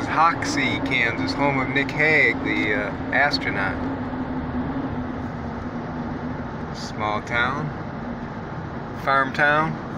is Hoxie, Kansas, home of Nick Hague, the uh, astronaut. Small town, farm town.